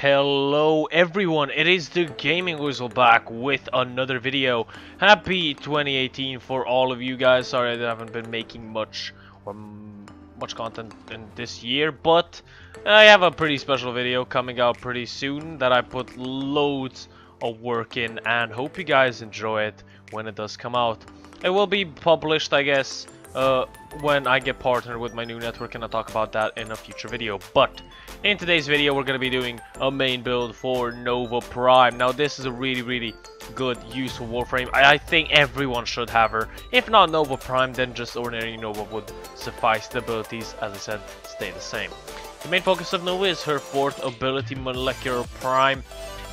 Hello everyone, it is the Gaming Weasel back with another video. Happy 2018 for all of you guys. Sorry I haven't been making much or much content in this year, but I have a pretty special video coming out pretty soon that I put loads of work in and hope you guys enjoy it when it does come out. It will be published, I guess, uh, when I get partnered with my new network and I'll talk about that in a future video. But in today's video we're going to be doing a main build for Nova Prime. Now this is a really really good useful Warframe. I, I think everyone should have her. If not Nova Prime then just ordinary Nova would suffice. The abilities as I said stay the same. The main focus of Nova is her fourth ability Molecular Prime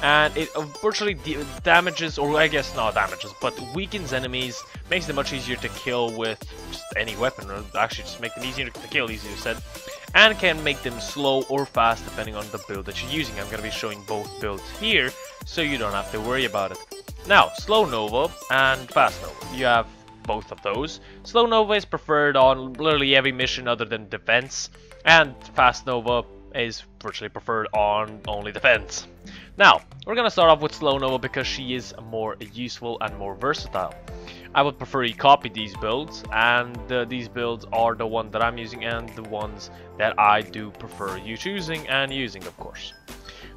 and it virtually damages, or I guess not damages, but weakens enemies, makes them much easier to kill with any weapon, or actually just make them easier to kill, easier said, and can make them slow or fast depending on the build that you're using. I'm going to be showing both builds here, so you don't have to worry about it. Now, Slow Nova and Fast Nova. You have both of those. Slow Nova is preferred on literally every mission other than defense, and Fast Nova is virtually preferred on only defense. Now, we're gonna start off with Slow Nova because she is more useful and more versatile. I would prefer you copy these builds, and uh, these builds are the one that I'm using and the ones that I do prefer you choosing and using, of course.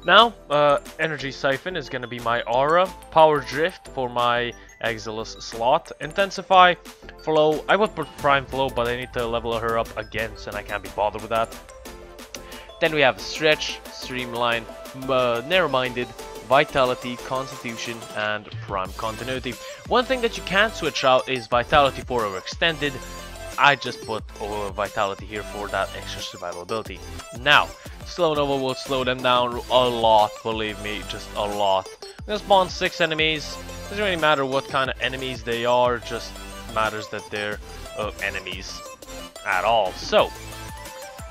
Now, uh, Energy Siphon is going to be my aura, Power Drift for my Exilus slot, Intensify, Flow, I would put Prime Flow, but I need to level her up again, so I can't be bothered with that. Then we have Stretch, Streamline, uh, Narrow-Minded, Vitality, Constitution, and Prime Continuity. One thing that you can't switch out is Vitality for Overextended. I just put over Vitality here for that extra survival ability. Now, Slow Nova will slow them down a lot, believe me, just a lot. Gonna spawn 6 enemies. Doesn't really matter what kind of enemies they are, just matters that they're uh, enemies at all. So,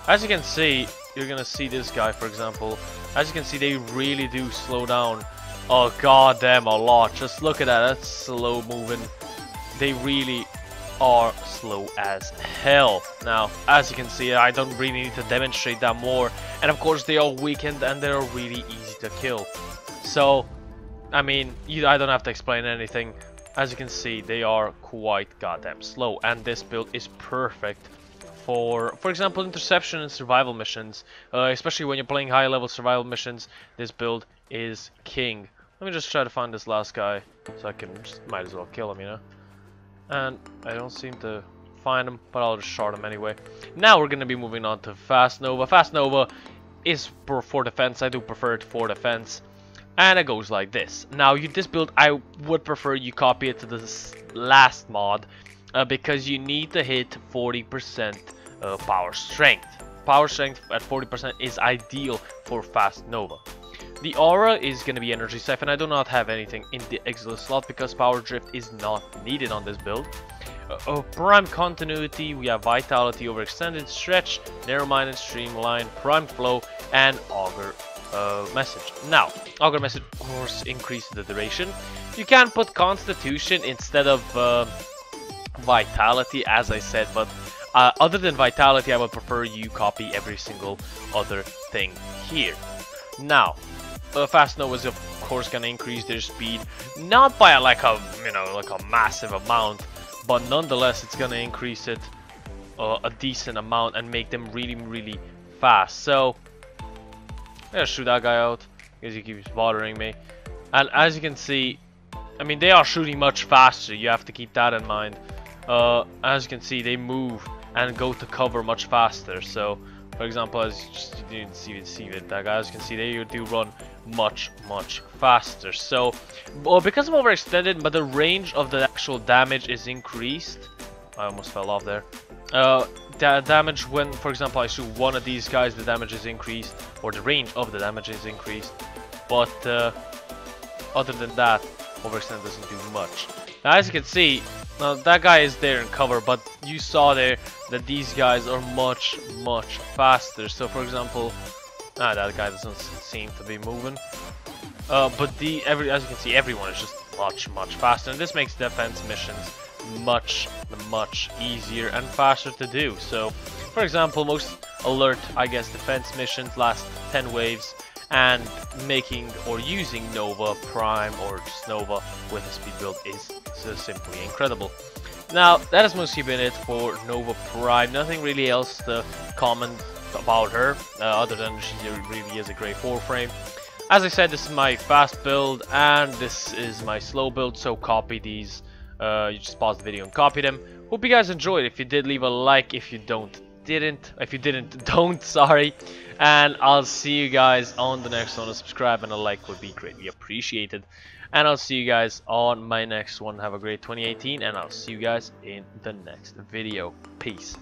as you can see, you're gonna see this guy, for example. As you can see, they really do slow down. Oh goddamn, a lot. Just look at that. That's slow moving. They really are slow as hell. Now, as you can see, I don't really need to demonstrate that more. And of course, they are weakened and they're really easy to kill. So, I mean, you, I don't have to explain anything. As you can see, they are quite goddamn slow. And this build is perfect for, for example, interception and survival missions. Uh, especially when you're playing high-level survival missions, this build is king. Let me just try to find this last guy, so I can just, might as well kill him, you know. And I don't seem to find him, but I'll just shard him anyway. Now we're gonna be moving on to Fast Nova. Fast Nova is for defense. I do prefer it for defense. And it goes like this. Now, you, this build, I would prefer you copy it to this last mod uh, because you need to hit 40% uh, power strength. Power strength at 40% is ideal for Fast Nova. The aura is going to be energy siphon. I do not have anything in the Exilus slot because power drift is not needed on this build. Uh, uh, prime continuity, we have vitality overextended, stretch, narrow-minded, streamline, prime flow, and augur uh, message. Now, augur message of course increases the duration. You can put constitution instead of uh, vitality as I said, but uh, other than Vitality, I would prefer you copy every single other thing here. Now, uh, Fast Nova is of course gonna increase their speed, not by like a you know like a massive amount, but nonetheless it's gonna increase it uh, a decent amount and make them really really fast. So, gonna shoot that guy out because he keeps bothering me. And as you can see, I mean they are shooting much faster. You have to keep that in mind. Uh, as you can see, they move and go to cover much faster. So, for example, as you, just, you didn't see, see it, that guys can see they do run much, much faster. So, well, because I'm overextended, but the range of the actual damage is increased. I almost fell off there. Uh, the damage when, for example, I shoot one of these guys, the damage is increased, or the range of the damage is increased. But uh, other than that, overextend doesn't do much. Now, as you can see, now that guy is there in cover, but you saw there that these guys are much, much faster. So for example, ah, that guy doesn't seem to be moving. Uh, but the every as you can see, everyone is just much, much faster, and this makes defense missions much, much easier and faster to do. So, for example, most alert, I guess, defense missions last 10 waves, and making or using Nova Prime or just Nova with a speed build is so simply incredible. Now, that has mostly been it for Nova Prime. Nothing really else to comment about her, uh, other than she really is a great Warframe. As I said, this is my fast build, and this is my slow build, so copy these. Uh, you just pause the video and copy them. Hope you guys enjoyed. If you did, leave a like. If you don't, didn't. If you didn't, don't. Sorry. And I'll see you guys on the next one. A subscribe and a like would be greatly appreciated. And I'll see you guys on my next one. Have a great 2018, and I'll see you guys in the next video. Peace.